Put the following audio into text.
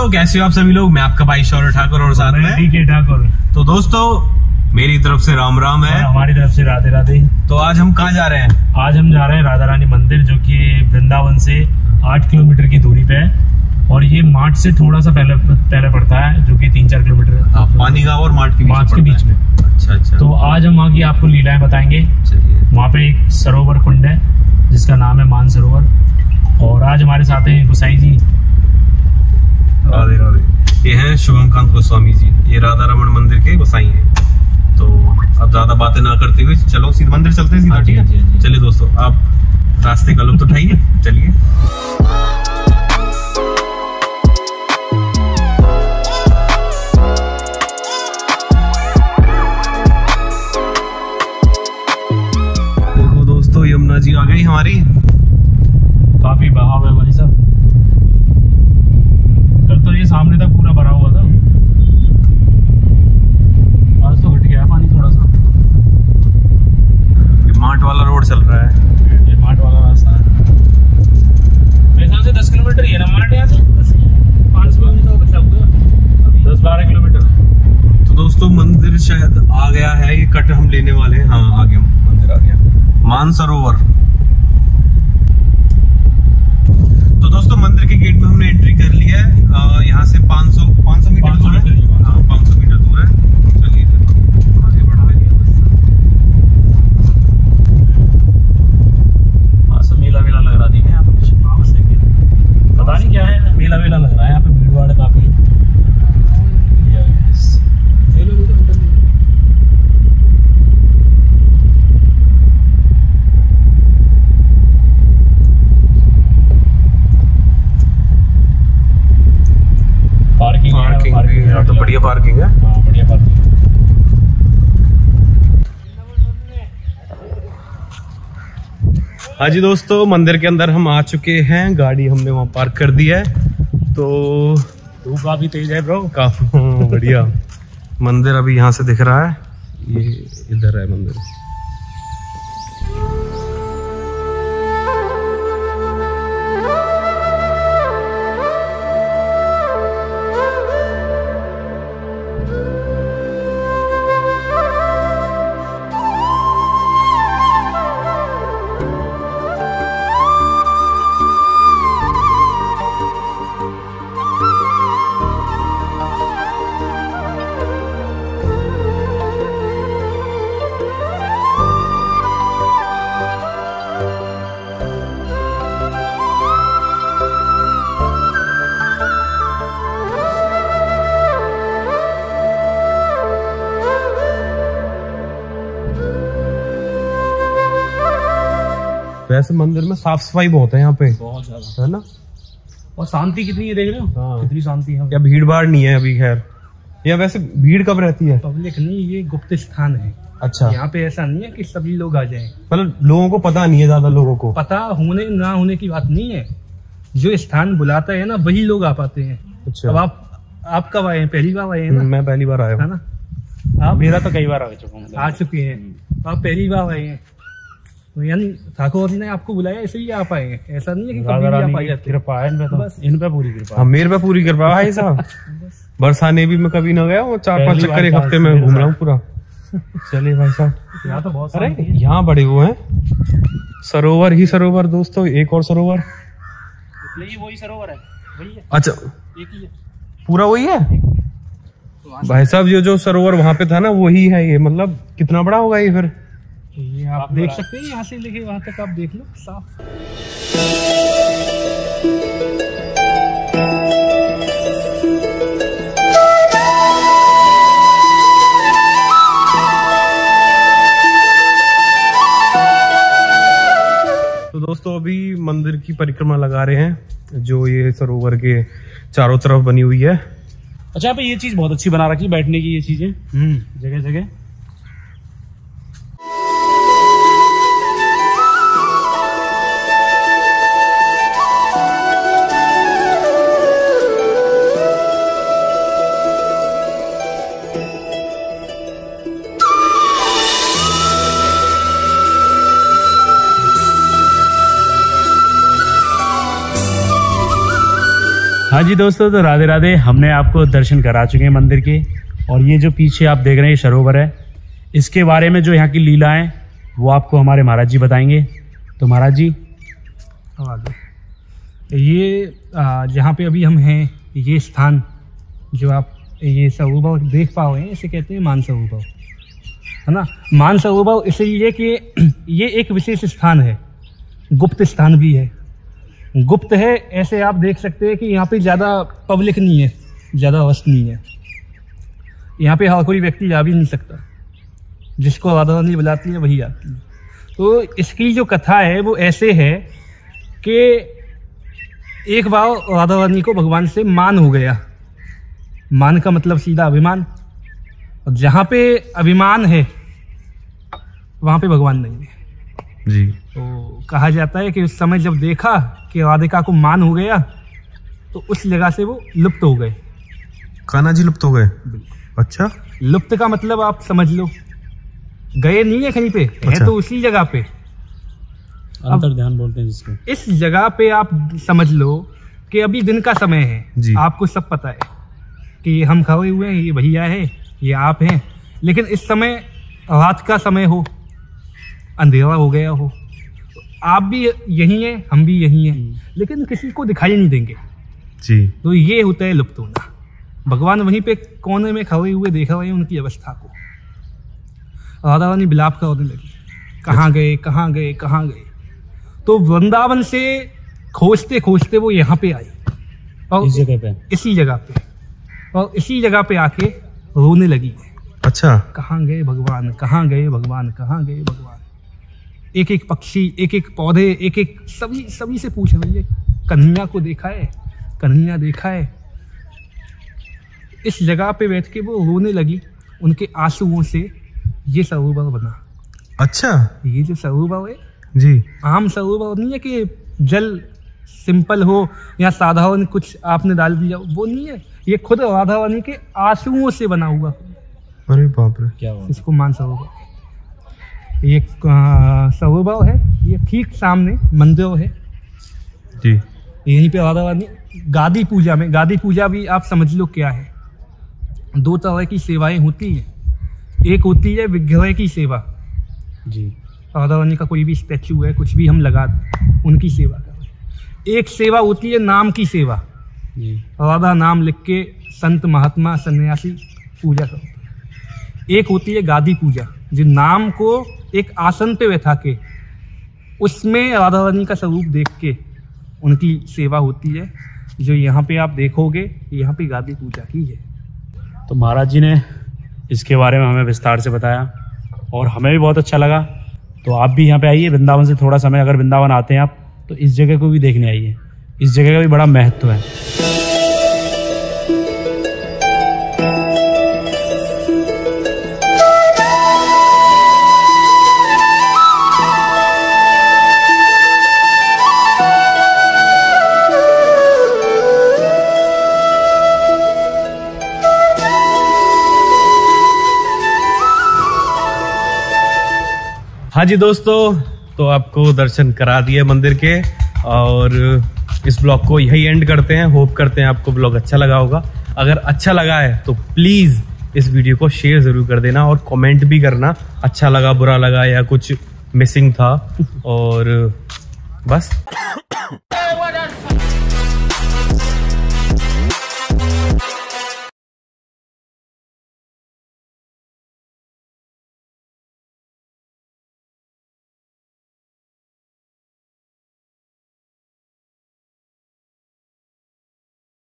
दोस्तों कैसे हो आप सभी लोग मैं आपका भाई शौर्य ठाकुर और साथ में डीके ठाकुर। तो दोस्तों मेरी तरफ़ से राम राम है। हमारी तरफ़ से राधे राधे। तो आज हम कहाँ जा रहे हैं? आज हम जा रहे हैं राधा रानी मंदिर जो कि वृंदावन से आठ किलोमीटर की दूरी पे है। और ये मार्ट से थोड़ा सा पहले पहले पड़ता है जो कि तीन चार किलोमीटर हाँ, पानी गाँव और मार्ट के बीच मार्च के बीच में। अच्छा अच्छा। तो आज हम वहाँ की आपको लीलाएँ बताएँगे। वहाँ पे एक सरोवर कुंड है जिसका नाम है मान सरोवर। और आज हमारे साथ हैं गुसाई जी। राधे राधे। ये हैं शुभम कांत गोस्वामी जी। ये राधा रमन मंदिर के गोसाई हैं। तो अब ज़्यादा बातें ना करते हुए चलो सीधे मंदिर चलते हैं सीधा हाँ ठीक हाँ? हाँ है चलिए दोस्तों आप रास्ते का लुत्फ उठाइए। चलिए। यमुना जी आ गई हमारी। काफ़ी बहाव है भाई साहब तो ये सामने तक पूरा भरा हुआ था। आज तो घट गया पानी थोड़ा सा। ये मार्ट वाला रोड चल रहा है। ये मार्ट वाला रास्ता है। मेरे हिसाब से दस किलोमीटर ही है ना मार्ट यहाँ से? पाँच सौ किलोमीटर बचा हुआ दस बारह किलोमीटर। तो दोस्तों मंदिर शायद आ गया है ये कट हम लेने वाले हैं? हाँ आ गया मंदिर आ गया। मानसरोवर तो दोस्तों मंदिर के गेट में हमने एंट्री कर लिया है। यहाँ से 500 500 मीटर 500 दूर है मीटर ही है, हाँ 500 मीटर दूर है चलिए फिर आगे बढ़ते हैं हाँ सब मेला वेला लग रहा दिखे यहाँ पे कुछ हाँ, बस एक ही। पता नहीं क्या है मेला वेला लग रहा है यहाँ पे भीड़ भाड़ काफ़ी Yes. पार्किंग है, पार्किंग भी पार्किंग है तो बढ़िया पार्किंग है हाँ बढ़िया पार्किंग हाँ जी दोस्तों मंदिर के अंदर हम आ चुके हैं। गाड़ी हमने वहाँ पार्क कर दी है। तो धूप काफ़ी तेज है ब्रो काफ़ी हाँ, बढ़िया। मंदिर अभी यहाँ से दिख रहा है। ये इधर है मंदिर। वैसे मंदिर में साफ़ सफ़ाई बहुत है यहाँ पे। बहुत ज़्यादा। है ना? और शांति कितनी है देख रहे हो? हाँ। कितनी शांति है। या भीड़ भाड़ नहीं है अभी खैर? या वैसे भीड़ कब रहती है? पब्लिक नहीं ये गुप्त स्थान है। अच्छा। यहाँ पे ऐसा नहीं है कि सभी लोग आ जाएँ। मतलब लोगों को पता नहीं है ज़्यादा लोगों को। पता होने ना होने की बात नहीं है। जो स्थान बुलाता है ना वही लोग आ पाते हैं। अच्छा। अब आप आप कब आए हैं? पहली बार आए हैं ना? मैं पहली बार आया है। हूँ ना? आप मेरा तो कई बार आ चुका हूँ। आ चुके हैं। आप पहली बार आए हैं। तो यानी ठाकुर जी ने आपको बुलाया इसलिए आप आए हैं। ऐसा नहीं है कि कभी भी आप आ जाते कृपा है इन पे तो। इन पे पूरी कृपा हाँ। मेरे पे पूरी कृपा भाई साहब। बरसाने भी मैं कभी ना गया वो चार पाँच चक्कर एक हफ़्ते में घूम रहा हूँ पूरा। चलिए भाई साहब। यहाँ तो बहुत अरे शांति यहाँ बड़े वो हैं। सरोवर ही सरोवर दोस्तों एक और सरोवर। नहीं वही सरोवर है। वही है। अच्छा। एक ही है। पूरा वही है। भाई साहब ये जो सरोवर वहाँ पे था ना वही है ये। मतलब कितना बड़ा होगा ये फिर? आप देख सकते हैं यहाँ से लेके वहाँ तक आप देख लो साफ़। तो दोस्तों अभी मंदिर की परिक्रमा लगा रहे हैं जो ये सरोवर के चारों तरफ़ बनी हुई है। अच्छा यहाँ पे ये चीज़ बहुत अच्छी बना रखी है बैठने की ये चीज़ें। हम्म। जगह जगह हाँ जी दोस्तों तो राधे राधे, हमने आपको दर्शन करा चुके हैं मंदिर के। और ये जो पीछे आप देख रहे हैं, ये सरोवर है। इसके बारे में जो यहाँ की लीला है वो आपको हमारे महाराज जी बताएँगे। तो महाराज जी, ये जहाँ पे अभी हम हैं, ये स्थान जो आप, ये सरोवर देख पा रहे हैं, इसे कहते हैं मान सरोवर। है ना? मान सरोवर इसलिए कि, ये एक विशेष स्थान है। गुप्त स्थान भी है। गुप्त है, ऐसे आप देख सकते हैं कि यहाँ पे ज़्यादा पब्लिक नहीं है, ज़्यादा वस्त नहीं है। यहाँ पे हर कोई व्यक्ति जा भी नहीं सकता। जिसको राधा रानी बुलाती है, वही आती है। तो इसकी जो कथा है, वो ऐसे है कि एक बार राधा रानी को भगवान से मान हो गया। मान का मतलब सीधा अभिमान। और जहाँ पे अभिमान है, वहाँ पे भगवान नहीं है। जी। तो कहा जाता है कि उस समय जब देखा कि राधिका को मान हो गया तो उस जगह से वो लुप्त हो गए। कान्हा जी लुप्त हो गए? अच्छा। लुप्त का मतलब आप समझ लो। गए नहीं है कहीं पे अच्छा। है। तो उसी जगह पे। अंतर ध्यान बोलते हैं जिसको। इस जगह पे आप समझ लो कि अभी दिन का समय है। जी। आपको सब पता है कि हम खड़े हुए हैं ये भैया है ये आप हैं। लेकिन इस समय रात का समय हो अंधेरा हो गया हो। आप भी यही हैं हम भी यही हैं लेकिन किसी को दिखाई नहीं देंगे। जी। तो ये होता है लुप्त होना भगवान वहीं पे कोने में खड़े हुए देख रहे हैं उनकी अवस्था को। राधा रानी बिलाप करने लगी। कहाँ गए कहाँ गए कहाँ गए? तो वृंदावन से खोजते खोजते वो यहाँ पे आई। और इस जगह पे? इसी जगह पे। और इसी जगह पे आके रोने लगी। अच्छा। कहाँ गए भगवान कहाँ गए भगवान कहाँ गए भगवान? एक एक पक्षी एक एक पौधे एक एक सभी सभी से पूछ रही है कन्हैया को देखा है? कन्हैया देखा है? इस जगह पे बैठ के वो रोने लगी। उनके आंसुओं से ये सरोवर बना। अच्छा। ये जो सरोवर है जी। आम सरोवर नहीं है कि जल सिंपल हो या साधारण कुछ आपने डाल दिया वो नहीं है। ये खुद राधा रानी के आंसुओं से बना हुआ। अरे बाप रे। क्या इसको मान सरोवर। ये सरोवर है ये ठीक सामने मंदिर है। जी। यहीं पे रानी गादी पूजा में गादी पूजा भी आप समझ लो क्या है। दो तरह की सेवाएँ होती हैं। एक होती है विग्रह की सेवा। जी। रानी का कोई भी स्टैचू है कुछ भी हम लगा दें उनकी सेवा कर। एक सेवा होती है नाम की सेवा। जी। राधा नाम लिख के संत महात्मा सन्यासी पूजा करते हैं। एक होती है गादी पूजा जो नाम को एक आसन पे बैठा के, उसमें राधा रानी का स्वरूप देख के उनकी सेवा होती है। जो यहाँ पे आप देखोगे, यहाँ पे गादी पूजा की है। तो महाराज जी ने इसके बारे में हमें विस्तार से बताया और हमें भी बहुत अच्छा लगा। तो आप भी यहाँ पे आइए, वृंदावन से थोड़ा समय अगर वृंदावन आते हैं आप तो इस जगह को भी देखने आइए। इस जगह का भी बड़ा महत्व है। हाँ जी दोस्तों तो आपको दर्शन करा दिए मंदिर के और इस ब्लॉग को यही एंड करते हैं। होप करते हैं आपको ब्लॉग अच्छा लगा होगा। अगर अच्छा लगा है तो प्लीज़ इस वीडियो को शेयर ज़रूर कर देना और कमेंट भी करना। अच्छा लगा, बुरा लगा या कुछ मिसिंग था और बस।